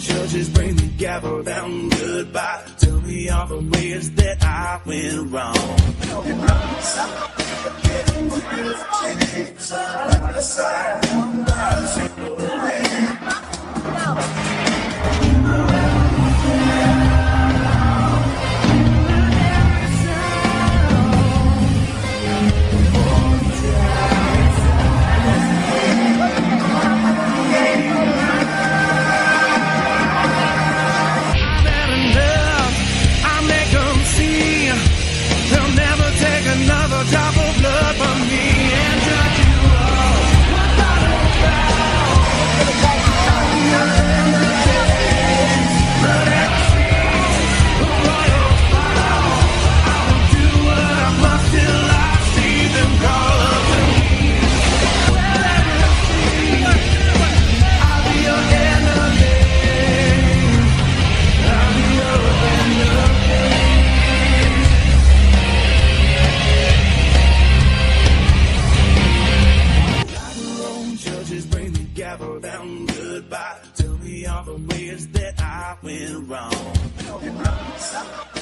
Judges bring the gavel down goodbye. Tell me all the ways that I went wrong. Your I'm. goodbye. Tell me all the ways that I went wrong.